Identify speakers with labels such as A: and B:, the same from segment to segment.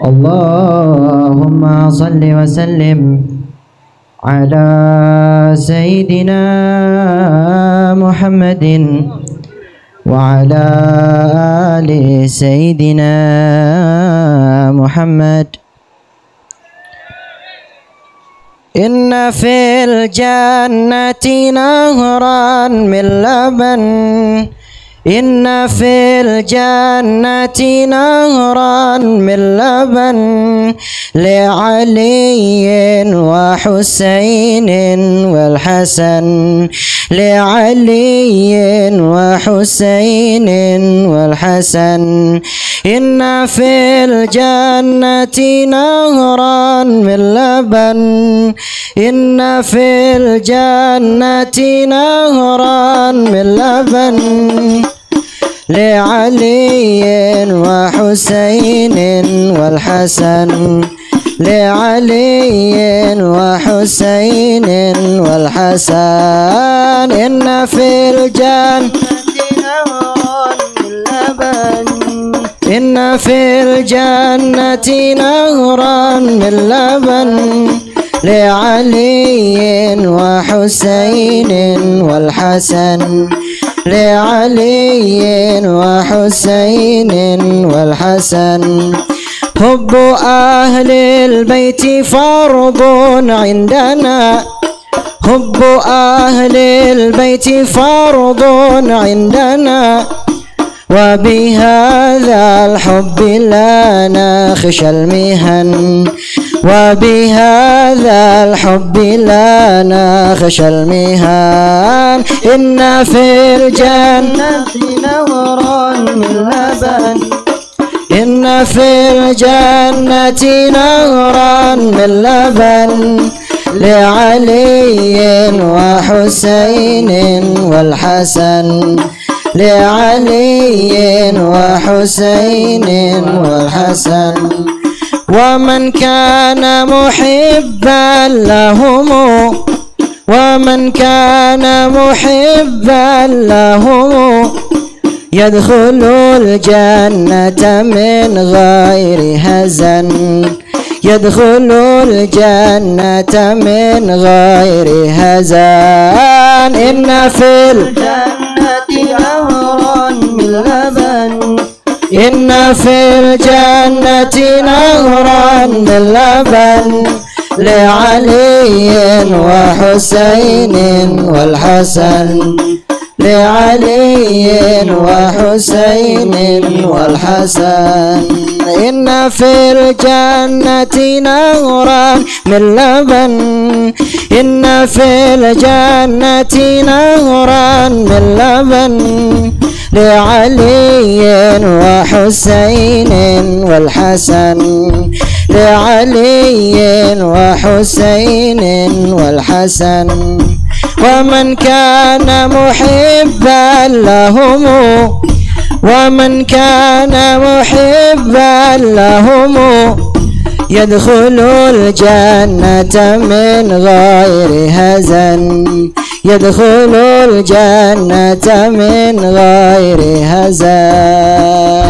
A: اللهم صل وسلم على سيدنا محمد وعلى آل سيدنا محمد. إن في الجنة نهرا من لبن إن في الجنة نهرا من لبن لعلي وحسين والحسن لعلي وحسين والحسن. إن في الجنة نهرا من لبن. إن في الجنة نهرا من لبن. لعلي وحسين والحسن لعلي وحسين والحسن إن في الجنة من لبن. إن في الجنة نهرا من لبن لعلي وحسين والحسن لعلي وحسين والحسن. حب أهل البيت فرض عندنا. حب أهل البيت فرض عندنا. وبهذا الحب لا نخشى المهن. وبهذا الحب لا نخشى المهان إن في الجنة نهرا من لبن إن في الجنة نهرا من لبن لعلي وحسين والحسن. لعلي وحسين والحسن ومن كان محبا لهم ومن كان محبا لهم يدخل الجنة من غير هزن يدخل الجنة من غير هزان إن في الجنة إن في الجنة نهرا من لبن لعلي وحسين والحسن لعلي وحسين والحسن. إن في الجنة نهرا من لبن إن في الجنة نهرا من لبن لعلي وحسين والحسن لعلي وحسين والحسن. ومن كان محبا لهم ومن كان محبا لهم يدخل الجنة من غير هزن يدخل الجنة من غير هزن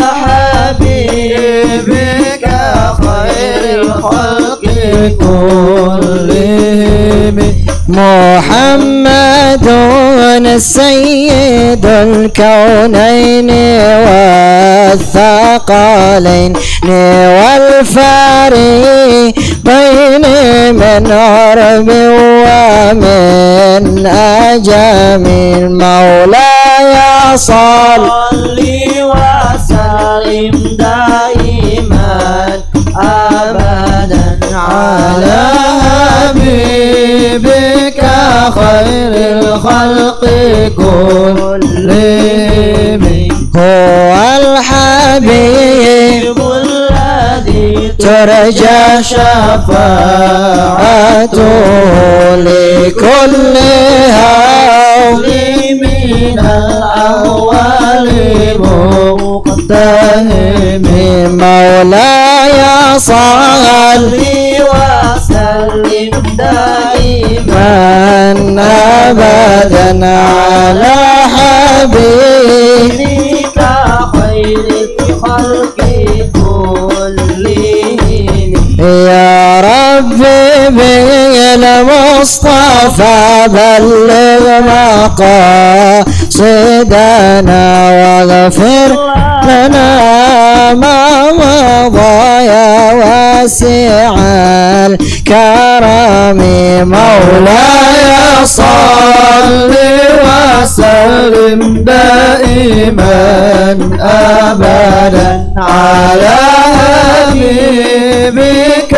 A: محمد السيد الكونين والثقلين والفريقين من عرب ومن أجم مولاي صل وسلم دائما أبدا على حبيبك خير الخلق كلهم. هو الحبيب الذي ترجى شفاعته لكل هول من الأول أبدا على حبيبك. خير الخلق كلهم. يا ربي بالمصطفى بلغ مقاصدنا واغفر لنا ما مضى يا واسع الكرم. مولاي صل وسلم دائما ابدا على حبيبك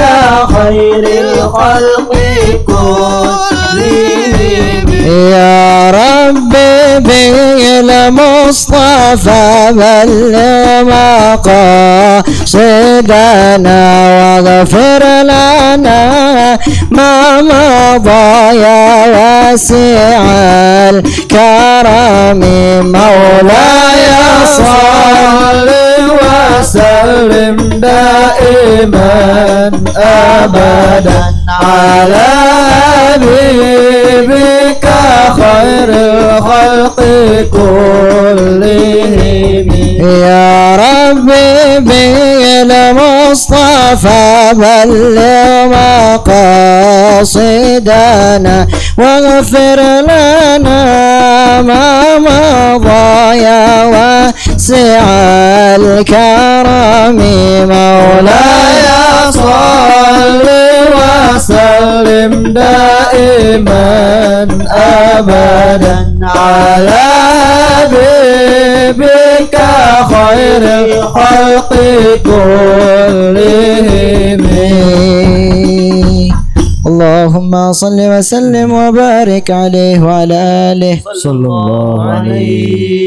A: خير الخلق كلهم. يا ربي بالمصطفى بلغ مقاصدنا واغفر لنا ما مضى يا واسع الكرم. مولاي صل وسلم دائما ابدا على حبيبك خير الخلق كلهم. يا ربي بالمصطفى بلغ مقاصدنا واغفر لنا ما مضى يا واسع الكرم. مولاي صل وسلم دائما ابدا على خير الخلق كلهم. اللهم صل وسلم وبارك عليه وعلى آله.
B: صلى الله عليه.